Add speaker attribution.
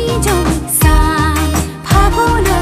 Speaker 1: 一种伤怕不了